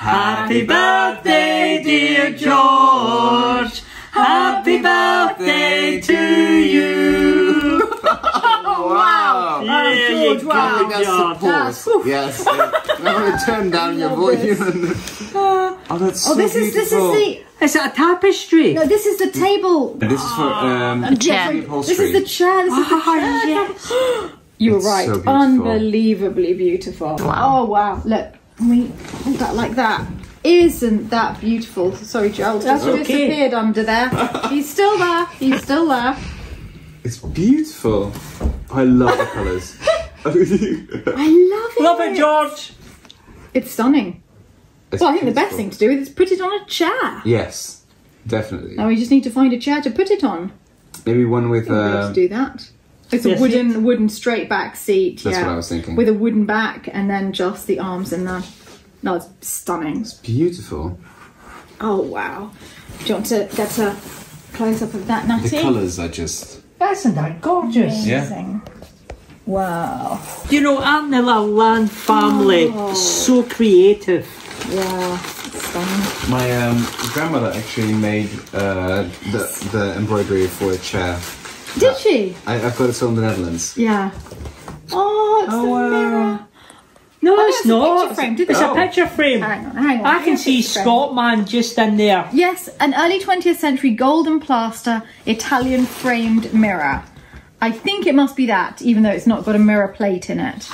Happy birthday, dear George. Happy birthday to you. Wow. Yeah, you George, wow. go, That's George. support. Yes. I'm going to turn down your volume. [laughs] Uh, oh, that's oh, so Oh, this is this is the it's a tapestry? no, this is the table. This is for um, uh, chair. This is the chair. This is the ah, chair. [gasps] You're It's right. so beautiful. Unbelievably beautiful. Oh wow! Look, let me hold that like that. Isn't that beautiful? Sorry, Gerald just okay. disappeared under there. [laughs] He's still there. He's still there. It's beautiful. I love the colours. [laughs] I love it. Love it, George. It's stunning. It's Well, I think the best thing to do is put it on a chair. Yes, definitely. Now we just need to find a chair to put it on. Maybe one with. We'll be able Uh, to do that. It's a Yes, wooden, wooden straight back seat. That's yeah, what I was thinking. With a wooden back and then just the arms and the. No, it's stunning. It's beautiful. Oh wow! Do you want to get a close up of that, Natty? The colours are just. Isn't that gorgeous? Yeah. Wow. You know, I'm the Lalande family. Oh. So creative. Yeah. It's stunning. My um, grandmother actually made uh, the the embroidery for a chair. Did ah. she? I, I've got it from the Netherlands. Yeah. Oh, it's Oh, the wow. mirror. No, I mean, it's it's a not. picture frame. Did It's they- a picture oh. frame. Hang on, hang on. I can see picture frame. Just in there. Yes, an early 20th century golden plaster Italian framed mirror. I think it must be that, even though it's not got a mirror plate in it.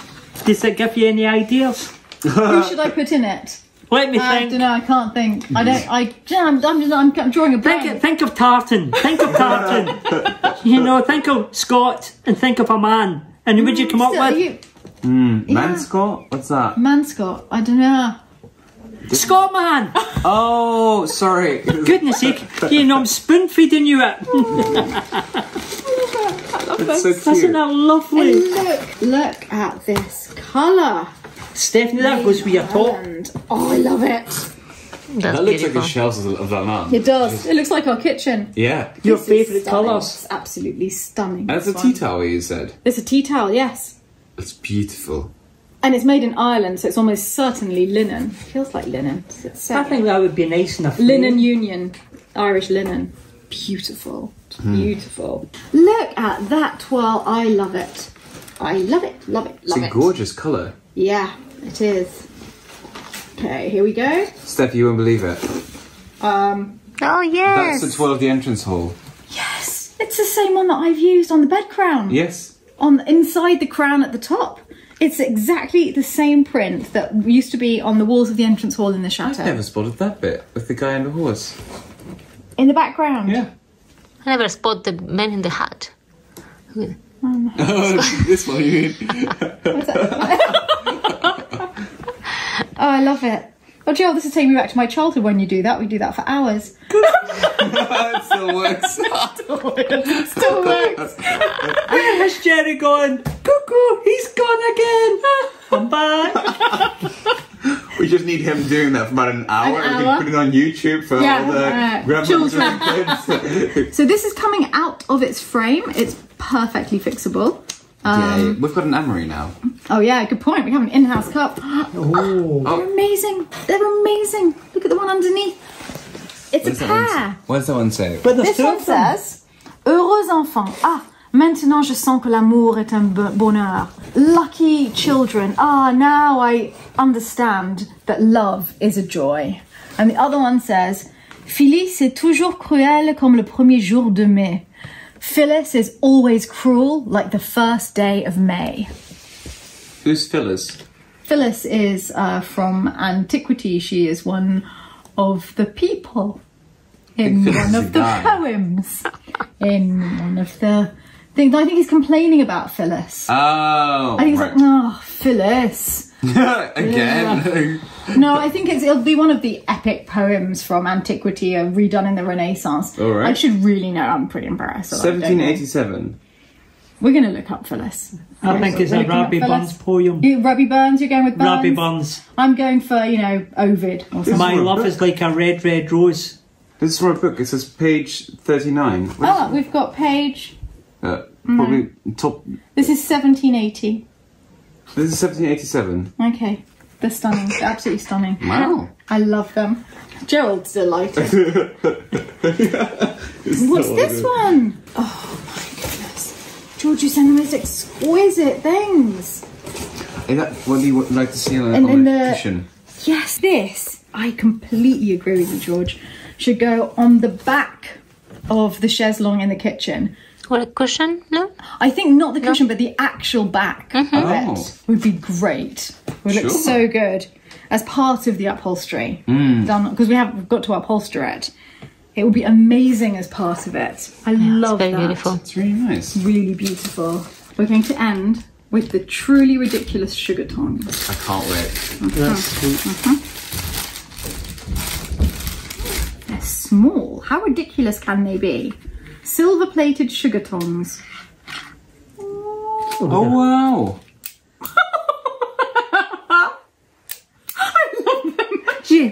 Does it give you any ideas? Who should I put in it? Let me I think. don't know. I can't think. I don't. I. I'm. I'm, just, I'm, I'm drawing a Think, blank. think of tartan. Think of tartan. [laughs] you know, think of Scott and think of a man. And who would you mm, come up Still, with you, hmm, Manscott? What's that? Man Scott. I don't know. Scott man. Oh, sorry. Goodness sake! You know, I'm spoon feeding you it. Oh. [laughs] It's so Isn't that lovely? Look. Look at this colour. Stephanie, that goes with your top. And oh, I love it. That's That looks like the shelves of, of that man. It does. It looks like our kitchen. Yeah. Your This is favourite colours. It's absolutely stunning. And it's a this tea one. towel, you said. It's a tea towel. Yes. It's beautiful. And it's made in Ireland, so it's almost certainly linen. Feels like linen. It's I think that would be nice enough. linen you. union, Irish linen. Beautiful, hmm. beautiful. Look at that twirl. I love it. I love it. Love it. Love It's Love a it. gorgeous colour. Yeah, it is. Okay, here we go. Steph, you won't believe it. Um, Oh yes. That's the twirl of the entrance hall. yes, it's the same one that I've used on the bed crown. Yes. On inside the crown at the top. It's exactly the same print that used to be on the walls of the entrance hall in the chateau. I've never spotted that bit with the guy and the horse. In the background. Yeah. I never spot the man in the hat. [laughs] Oh, this one you mean? [laughs] Oh, I love it. Oh, Jill, this is taking me back to my childhood when you do that. We do that for hours. [laughs] it still works. [laughs] Still works. [laughs] Has Jerry gone? Cuckoo, he's gone again. I'm back. we just need him doing that for about an hour. An We hour? can put it on YouTube for Yeah, all the grandmothers and kids. So this is coming out of its frame. It's perfectly fixable. Yeah, we've got an Amory now. Oh yeah, good point. We have an in-house cup. [gasps] Oh. [gasps] They're amazing. They're amazing. Look at the one underneath. It's What does a that one say? pair. What does that one say? But there's This one says Heureux enfants. Ah, maintenant je sens que l'amour est un bonheur. Lucky children. Ah, now I understand that love is a joy. And the other one says Phyllis est toujours cruelle comme le premier jour de mai. Phyllis is always cruel like the first day of May. Who's Phyllis? Phyllis is uh, from antiquity. She is one of the people in one of the guy. poems. In one of the things. I think he's complaining about Phyllis. Oh, I think he's right. like, oh, Phyllis. [laughs] Again. No, I think it's, it'll be one of the epic poems from antiquity uh, redone in the Renaissance. All right. I should really know. I'm pretty embarrassed. although I don't know. 1787. We're going to look up for this. I think it's a looking up Robbie Phyllis. Burns poem. You, Robbie Burns, you're going with Burns? Robbie Burns. I'm going for, you know, Ovid or something. My love book. is like a red, red rose. This is from a book. It says page 39. What is Ah, we've got page. Uh, probably top. This is 1780. This is 1787. Okay. They're stunning. They're absolutely stunning. Wow. I love them. Gerald's delighted. [laughs] What's this one? Oh my goodness. George, you send the most exquisite things. Is that what you would like to see on, And on a the- cushion? Yes, this, I completely agree with you, George, should go on the back of the chaise longue in the kitchen. What a cushion? No. I think not the cushion, but the actual back of mm-hmm. Oh. it would be great. It Would look so good as part of the upholstery. Mm. Done because we have we've got to upholster it. It would be amazing as part of it. I love Very that. beautiful. It's really nice. Really beautiful. We're going to end with the truly ridiculous sugar tongs. I can't wait. Mm-hmm. They're small. How ridiculous can they be? Silver plated sugar tongs. Oh, oh wow. [laughs] Yeah.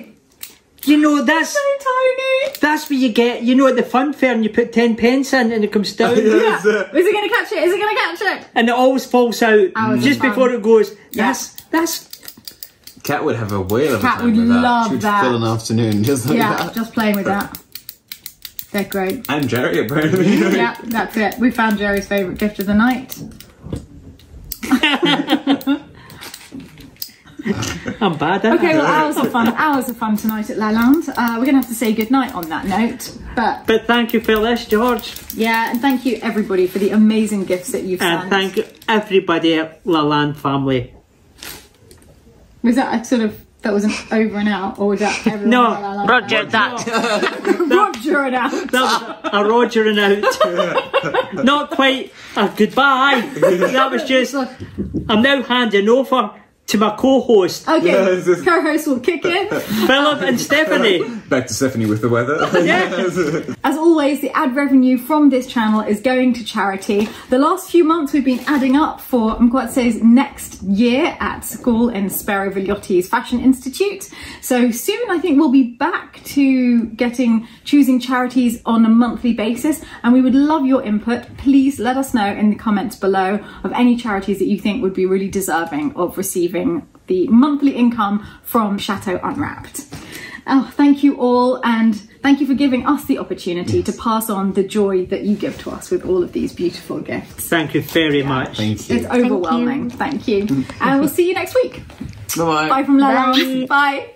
You know, that's So tiny. that's what you get. You know, at the fun fair, and you put 10 pence in and it comes down. [laughs] Yeah. Is it going to catch it? Is it going to catch it? And it always falls out oh, just of fun. before it goes. That's that's Cat would have a whale of a Cat time would with that. love She would that. fill an afternoon [laughs] just like Yeah, that. just playing with that. They're great. And Jerry, apparently. [laughs] Yeah, that's it. We found Jerry's favourite gift of the night. [laughs] I'm bad at Okay, it. well, hours of fun. [laughs] Hours of fun tonight at Lalande. Uh, we're going to have to say goodnight on that note. But But thank you, Phyllis, George, yeah, and thank you everybody for the amazing gifts that you've and sent. thank you everybody at Lalande family. Was that a sort of that was an over and out, or was that [laughs] everyone? No? Roger that. [laughs] [laughs] Roger and out. That was a Roger and out. Not quite a goodbye. That was just. I'm now handing over to my co-host, Okay, Yes, yes. co-host will kick in. [laughs] Philip and Stephanie. Back to Stephanie with the weather. [laughs] [laughs] As always, the ad revenue from this channel is going to charity. The last few months we've been adding up for Mkwatse's next year at school in Sparrow Vigliotti's Fashion Institute. So soon I think we'll be back to getting choosing charities on a monthly basis and we would love your input. Please let us know in the comments below of any charities that you think would be really deserving of receiving the monthly income from Chateau Unwrapped. Oh, thank you all, and thank you for giving us the opportunity to pass on the joy that you give to us with all of these beautiful gifts. Thank you very much. Thank you. It's overwhelming. Thank you. and we'll see you next week. Bye-bye. Bye from Lalande. Bye.